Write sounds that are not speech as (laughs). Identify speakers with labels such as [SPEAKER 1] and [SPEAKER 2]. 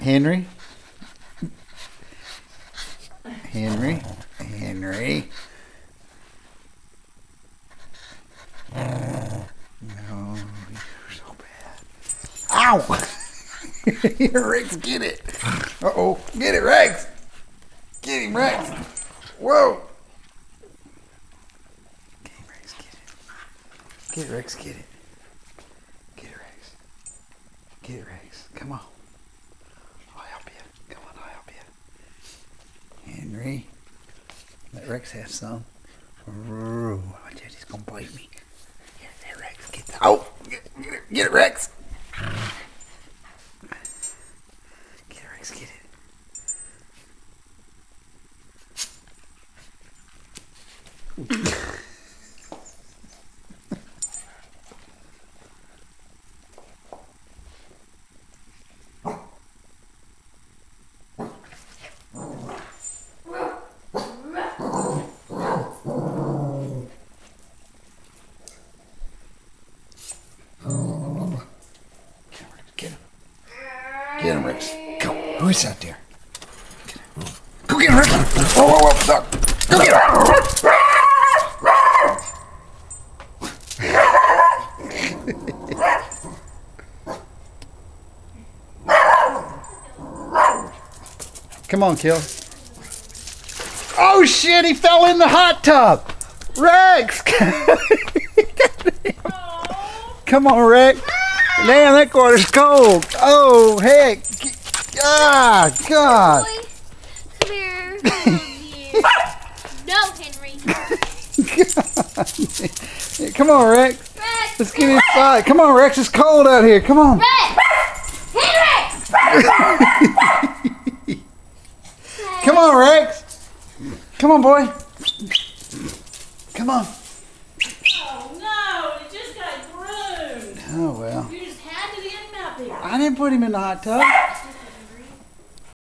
[SPEAKER 1] Henry. Henry. Henry. No, you're so bad. Ow! (laughs) Rex, get it. Uh oh, get it, Rex. Get him, Rex. Whoa. Get him, Rex, get it. Get it, Rex, get it. Get it, Rex. Get it, Rex. Come on. Rex have some. Ooh, watch out, he's gonna bite me. Get it, there, Rex. Get the, oh, get, get it, get it, Rex. Get it, Rex, get it. Get (laughs) Get him, Rex. Go. Who's out there? Go get Rex. Whoa, whoa, whoa. Stop. Go get him. Come on, Kill. Oh shit, he fell in the hot tub. Rex! (laughs) Come on, Rex. Damn, that water's cold. Oh, heck. Ah, God.
[SPEAKER 2] Boy, come here. (laughs) no, Henry. (laughs)
[SPEAKER 1] Come on, Rex.
[SPEAKER 2] Rex.
[SPEAKER 1] Let's get inside. Come on, Rex. It's cold out here. Come on.
[SPEAKER 2] Rex. Henry. (laughs)
[SPEAKER 1] Come on, Rex. Come on, boy. Come on.
[SPEAKER 3] Oh no, it just got groomed.
[SPEAKER 1] Oh, well.
[SPEAKER 3] You just had to get him out there.
[SPEAKER 1] I didn't put him in the hot tub.